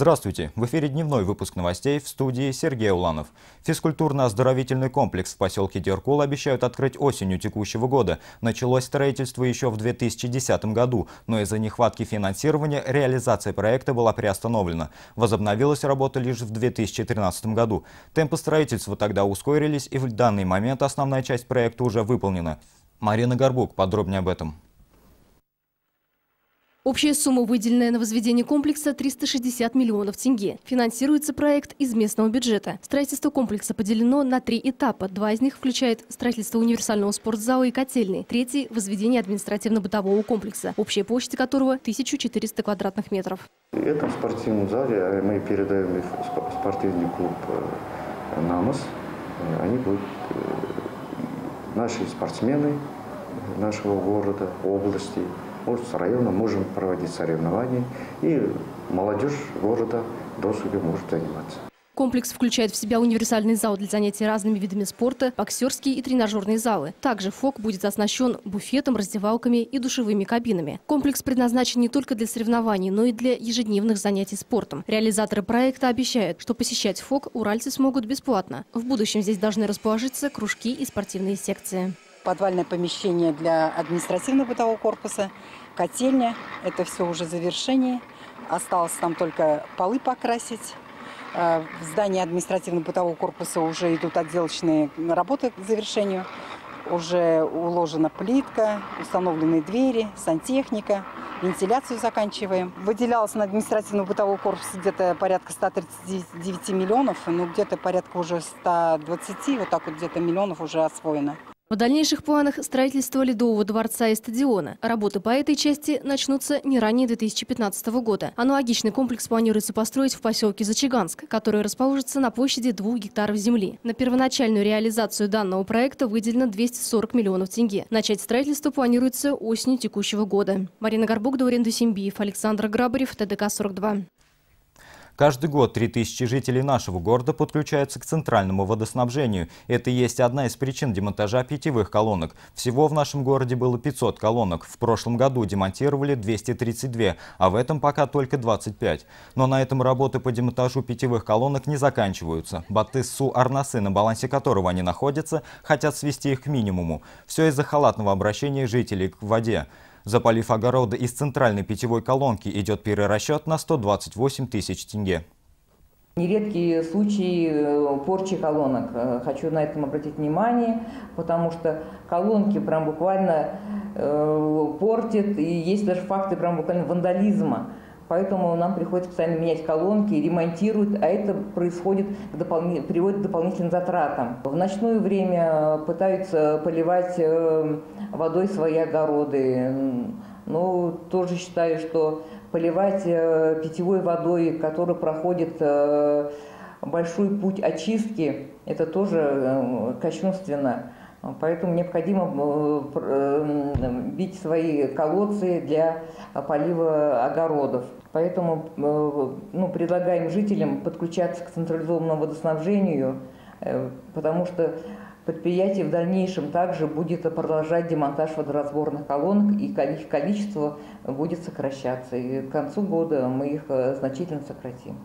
Здравствуйте! В эфире дневной выпуск новостей в студии Сергей Уланов. Физкультурно-оздоровительный комплекс в поселке Деркул обещают открыть осенью текущего года. Началось строительство еще в 2010 году, но из-за нехватки финансирования реализация проекта была приостановлена. Возобновилась работа лишь в 2013 году. Темпы строительства тогда ускорились, и в данный момент основная часть проекта уже выполнена. Марина Горбук подробнее об этом. Общая сумма, выделенная на возведение комплекса – 360 миллионов тенге. Финансируется проект из местного бюджета. Строительство комплекса поделено на три этапа. Два из них включают строительство универсального спортзала и котельной. Третий – возведение административно-бытового комплекса, общая площадь которого – 1400 квадратных метров. В этом спортивном зале мы передаем спортивный клуб э, «Намос». Они будут э, наши спортсмены нашего города, области, с района можем проводить соревнования, и молодежь города досуга может заниматься. Комплекс включает в себя универсальный зал для занятий разными видами спорта, боксерские и тренажерные залы. Также ФОК будет оснащен буфетом, раздевалками и душевыми кабинами. Комплекс предназначен не только для соревнований, но и для ежедневных занятий спортом. Реализаторы проекта обещают, что посещать ФОК уральцы смогут бесплатно. В будущем здесь должны расположиться кружки и спортивные секции подвальное помещение для административно-бытового корпуса, котельня. Это все уже завершение. Осталось там только полы покрасить. Э, в здании административно-бытового корпуса уже идут отделочные работы к завершению. Уже уложена плитка, установлены двери, сантехника, вентиляцию заканчиваем. Выделялось на административно-бытовой корпус где-то порядка 139 миллионов, ну где-то порядка уже 120, вот так вот где-то миллионов уже освоено. В дальнейших планах строительство Ледового дворца и стадиона. Работы по этой части начнутся не ранее 2015 года. Аналогичный комплекс планируется построить в поселке Зачаганск, который расположится на площади двух гектаров земли. На первоначальную реализацию данного проекта выделено 240 миллионов тенге. Начать строительство планируется осенью текущего года. Марина Горбук, Даурен Дусимбиев, Александр Грабарев, ТДК-42. Каждый год 3000 жителей нашего города подключаются к центральному водоснабжению. Это и есть одна из причин демонтажа питьевых колонок. Всего в нашем городе было 500 колонок. В прошлом году демонтировали 232, а в этом пока только 25. Но на этом работы по демонтажу питьевых колонок не заканчиваются. Батыс-Су Арнасы, на балансе которого они находятся, хотят свести их к минимуму. Все из-за халатного обращения жителей к воде. Запалив огороды из центральной питьевой колонки, идет перерасчет на 128 тысяч тенге. Нередкие случаи э, порчи колонок. Э, хочу на этом обратить внимание, потому что колонки прям буквально э, портят, и есть даже факты прям буквально вандализма. Поэтому нам приходится постоянно менять колонки, ремонтируют, а это происходит, допол... приводит к дополнительным затратам. В ночное время пытаются поливать э, водой свои огороды. Ну, тоже считаю, что поливать э, питьевой водой, которая проходит э, большой путь очистки, это тоже кощунственно. Поэтому необходимо бить свои колодцы для полива огородов. Поэтому э, ну, предлагаем жителям подключаться к централизованному водоснабжению, э, потому что предприятие в дальнейшем также будет продолжать демонтаж водоразборных колонок, и их количество будет сокращаться. И к концу года мы их э, значительно сократим.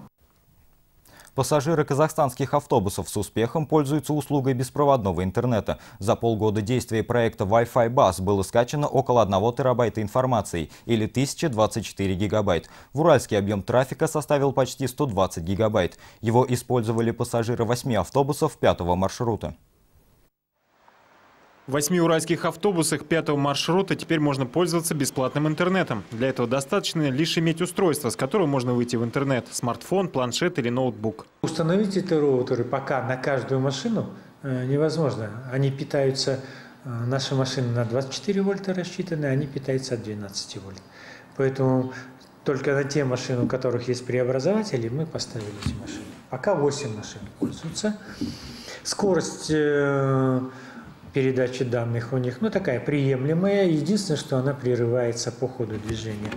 Пассажиры казахстанских автобусов с успехом пользуются услугой беспроводного интернета. За полгода действия проекта Wi-Fi Bus было скачано около 1 терабайта информации или 1024 гигабайт. В Уральский объем трафика составил почти 120 гигабайт. Его использовали пассажиры 8 автобусов пятого маршрута. В восьми уральских автобусах пятого маршрута теперь можно пользоваться бесплатным интернетом. Для этого достаточно лишь иметь устройство, с которого можно выйти в интернет – смартфон, планшет или ноутбук. Установить эти роутеры пока на каждую машину э, невозможно. Они питаются, э, наши машины на 24 вольта рассчитаны, они питаются от 12 вольт. Поэтому только на те машины, у которых есть преобразователи, мы поставили эти машины. Пока 8 машин пользуются. Скорость э, передачи данных у них, ну, такая приемлемая. Единственное, что она прерывается по ходу движения.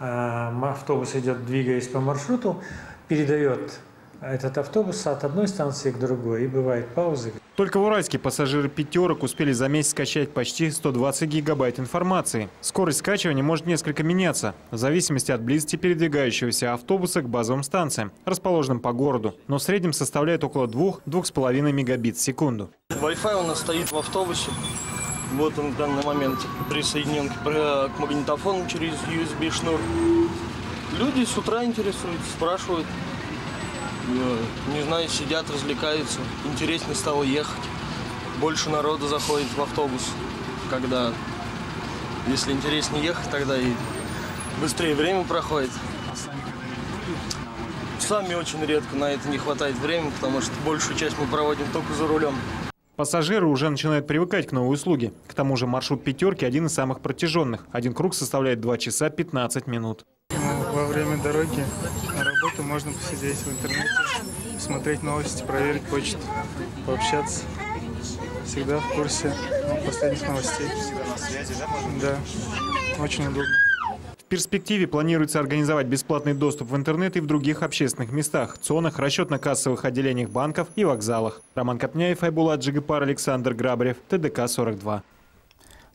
А, автобус идет, двигаясь по маршруту, передает этот автобус от одной станции к другой, и бывают паузы. Только в Уральске пассажиры «пятерок» успели за месяц скачать почти 120 гигабайт информации. Скорость скачивания может несколько меняться, в зависимости от близости передвигающегося автобуса к базовым станциям, расположенным по городу, но в среднем составляет около 2-2,5 мегабит в секунду. Wi-Fi у нас стоит в автобусе. Вот он в данный момент присоединен к магнитофону через USB-шнур. Люди с утра интересуются, спрашивают. Э, не знаю, сидят, развлекаются. Интереснее стало ехать. Больше народу заходит в автобус, когда... Если интереснее ехать, тогда и быстрее время проходит. Сами очень редко на это не хватает времени, потому что большую часть мы проводим только за рулем. Пассажиры уже начинают привыкать к новой услуге. К тому же маршрут «пятерки» один из самых протяженных. Один круг составляет 2 часа 15 минут. Ну, во время дороги работу можно посидеть в интернете, смотреть новости, проверить почту, пообщаться. Всегда в курсе ну, последних новостей. Всегда на связи, да? Да, очень удобно перспективе планируется организовать бесплатный доступ в интернет и в других общественных местах, цонах, расчетно-кассовых отделениях банков и вокзалах. Роман Копняев, Айбулат Джигапар, Александр Грабарев, ТДК-42.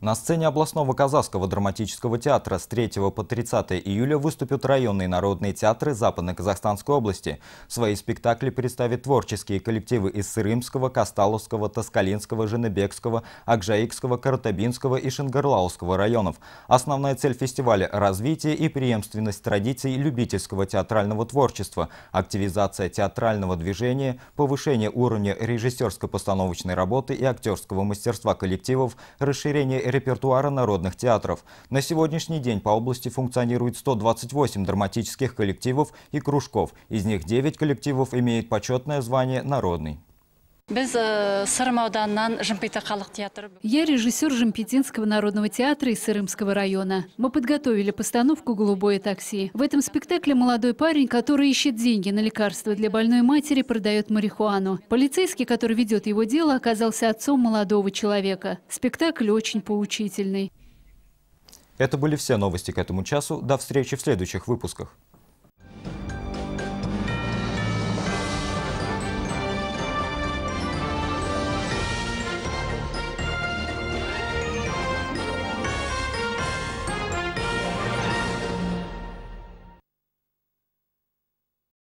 На сцене областного казахского драматического театра с 3 по 30 июля выступят районные народные театры Западно-Казахстанской области. Свои спектакли представят творческие коллективы из Сырымского, Касталовского, Тоскалинского, Женебекского, Акжаикского, Каратабинского и Шингарлауского районов. Основная цель фестиваля – развитие и преемственность традиций любительского театрального творчества, активизация театрального движения, повышение уровня режиссерско-постановочной работы и актерского мастерства коллективов, расширение репертуара народных театров. На сегодняшний день по области функционирует 128 драматических коллективов и кружков. Из них 9 коллективов имеют почетное звание «Народный». Я режиссер Жемпетинского народного театра из Сырымского района. Мы подготовили постановку «Голубое такси». В этом спектакле молодой парень, который ищет деньги на лекарства для больной матери, продает марихуану. Полицейский, который ведет его дело, оказался отцом молодого человека. Спектакль очень поучительный. Это были все новости к этому часу. До встречи в следующих выпусках.